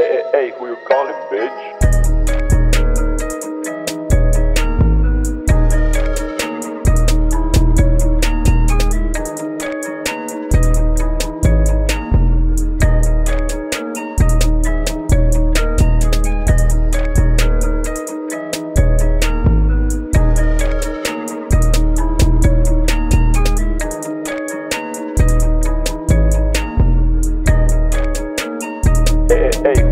Hey, hey, who you calling, bitch? hey.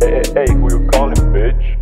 hey, hey, who you calling, bitch?